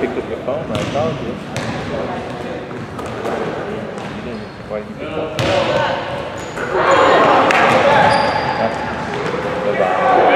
picked up the phone, I apologize. 欢迎的来的好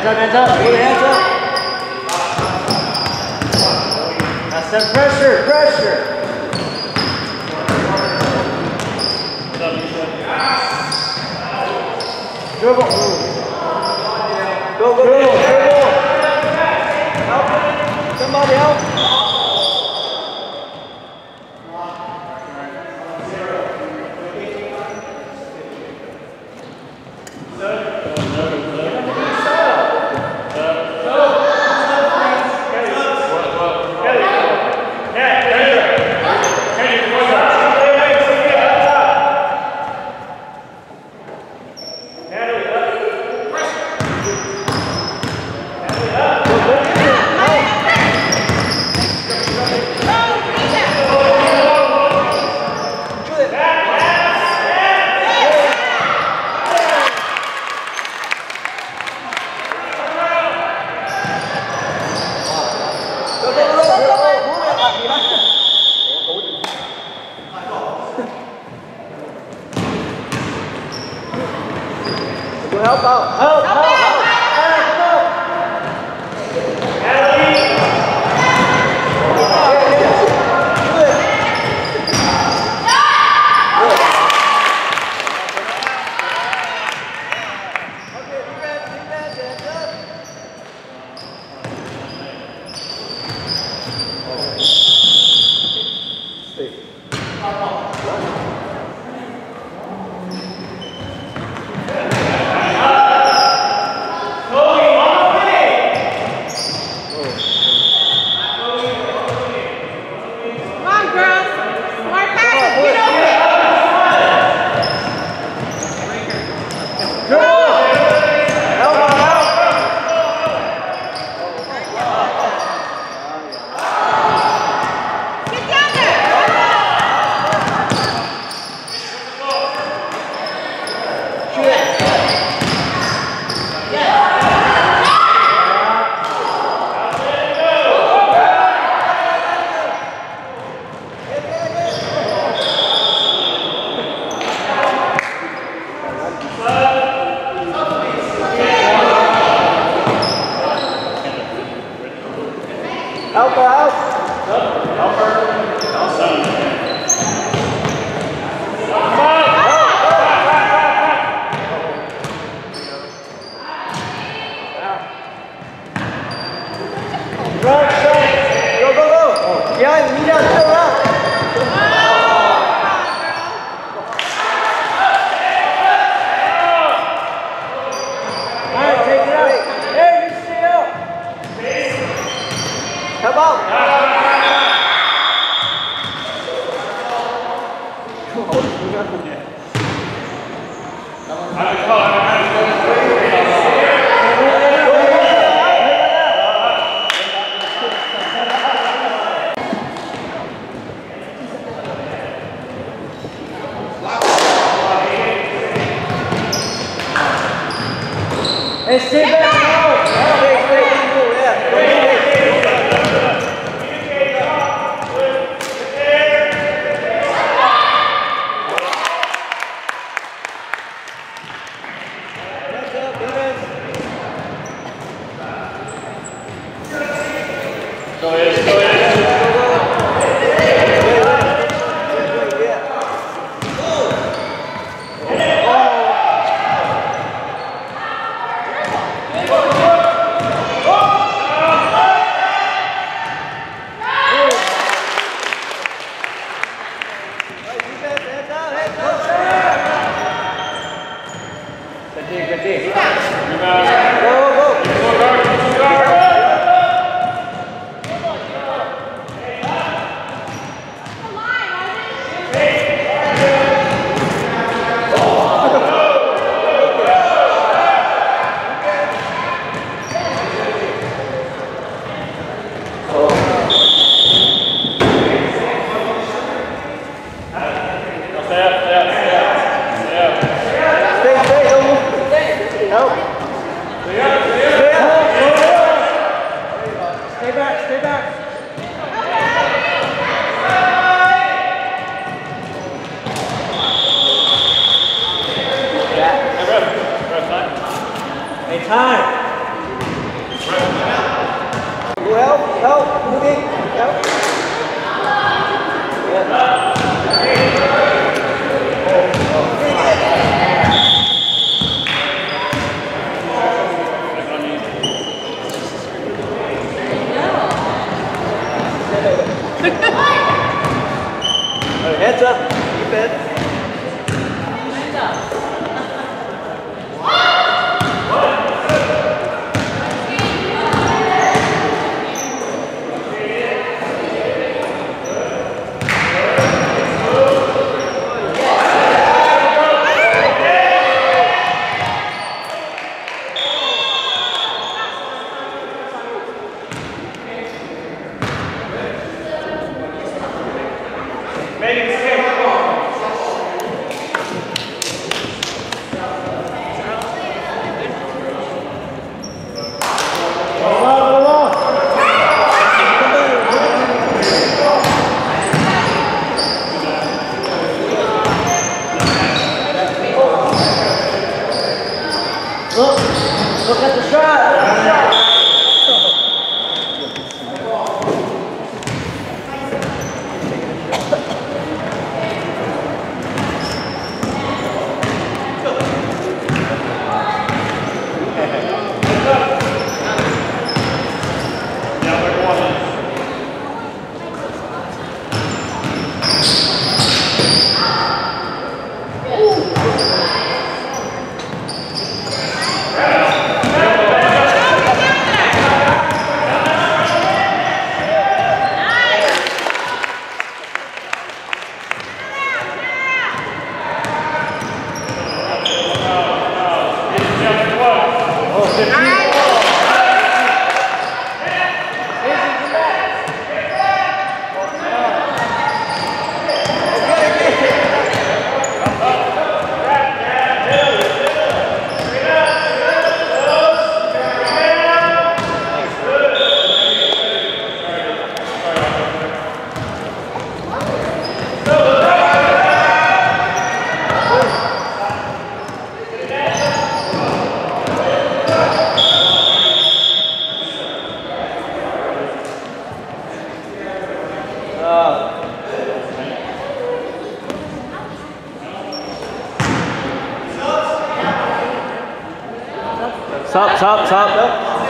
Hands up, hands up. Put hands up. That's that pressure, pressure. Dribble. Go, go, go. Dribble. Help. Somebody help. Come on. Stop, stop, stop.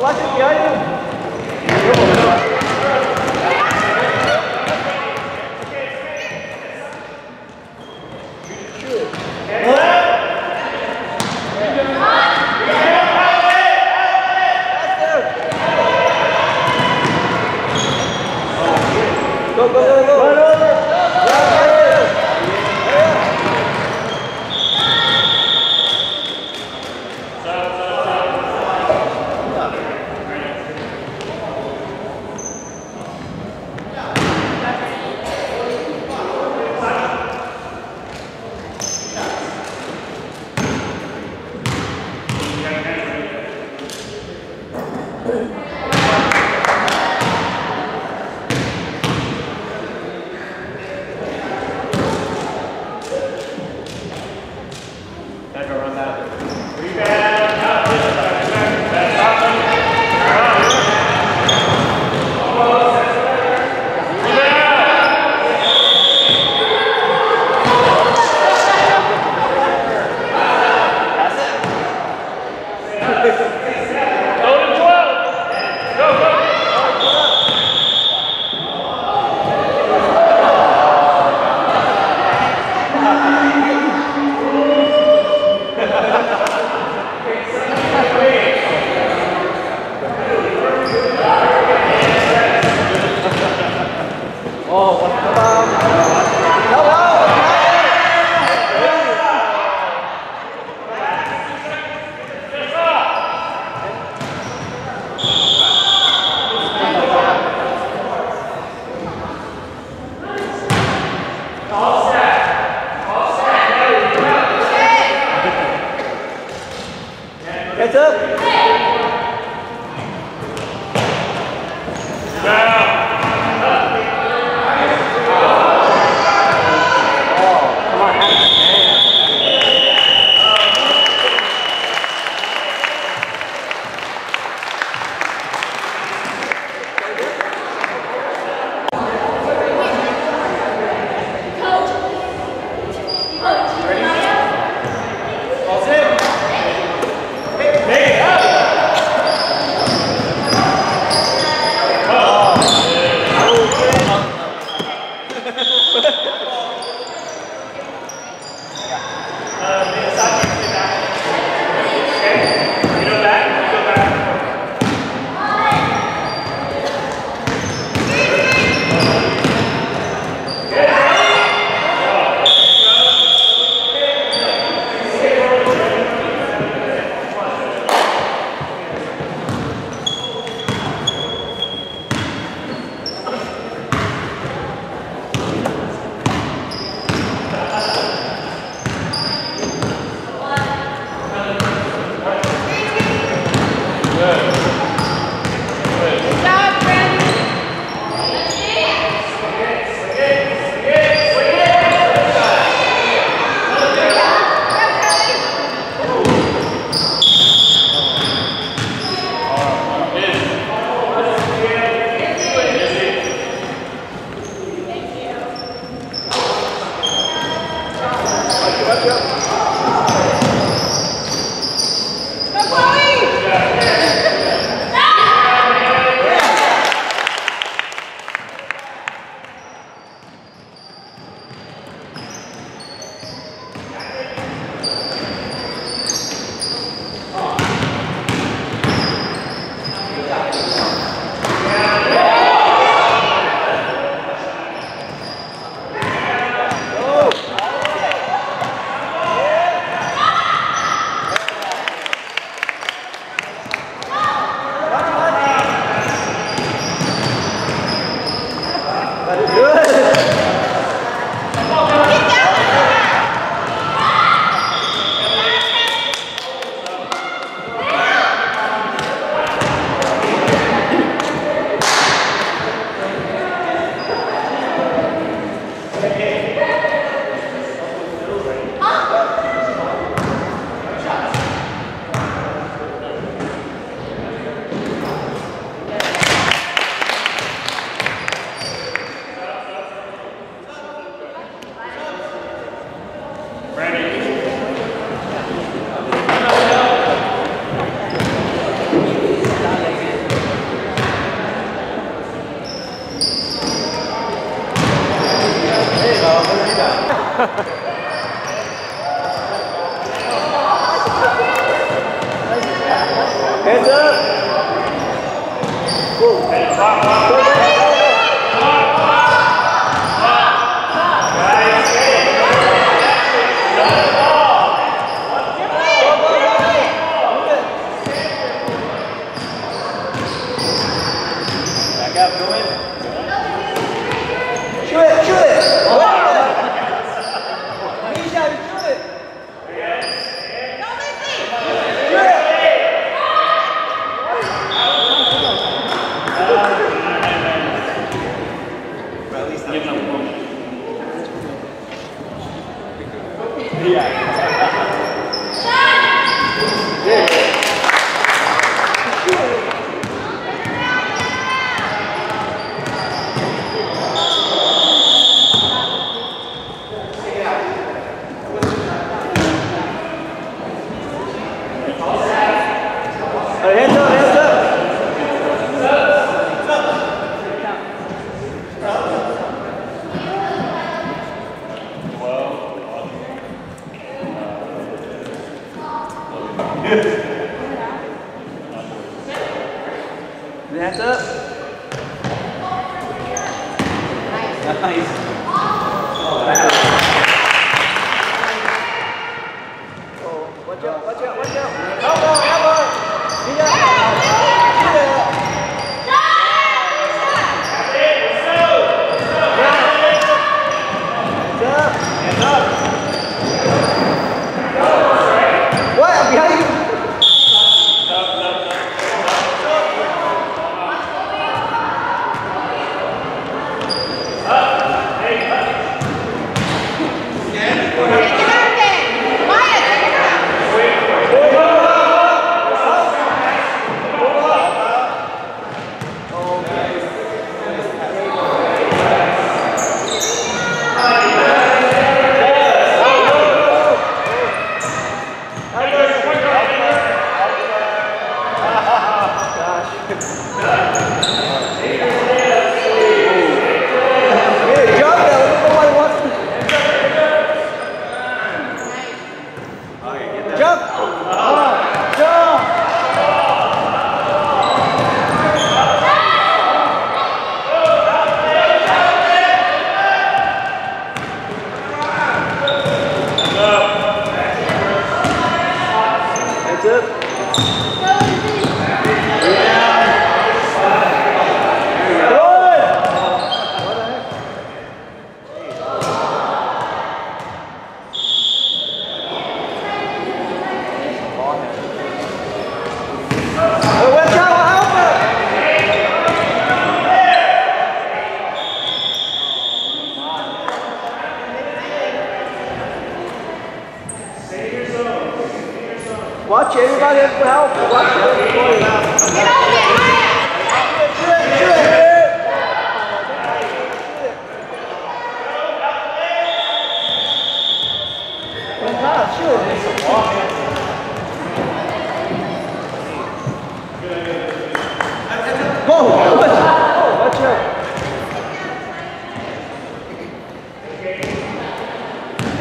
Watch it behind you.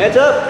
Heads up.